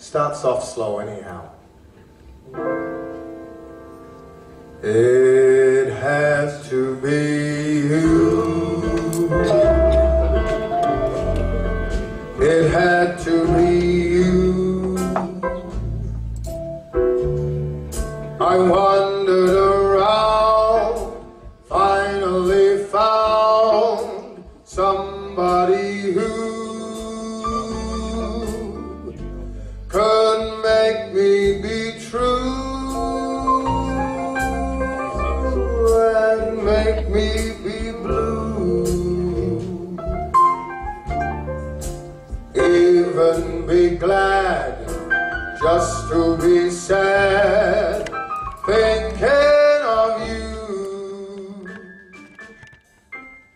Starts off slow anyhow. It make me be blue. Even be glad just to be sad, thinking of you.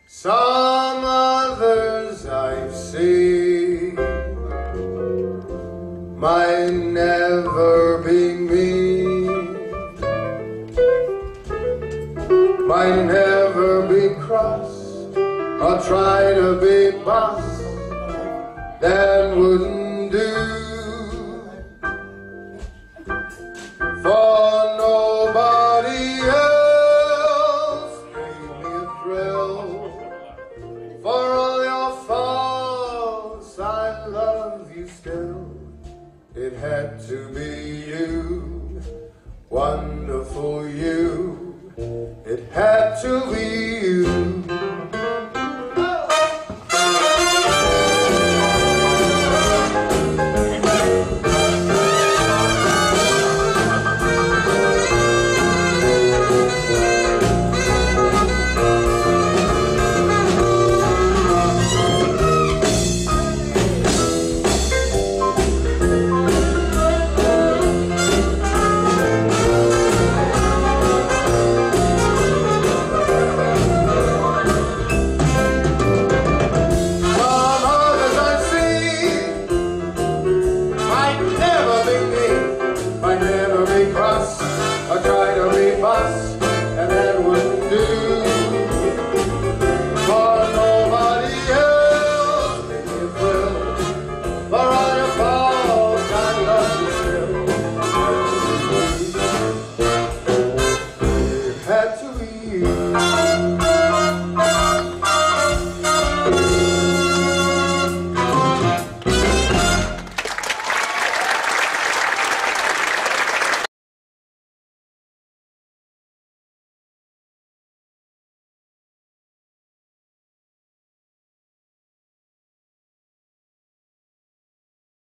Some others I've seen might never be might never be cross or try to be boss. That wouldn't do. For nobody else. For all your faults, I love you still. It had to be you. It had to you. you.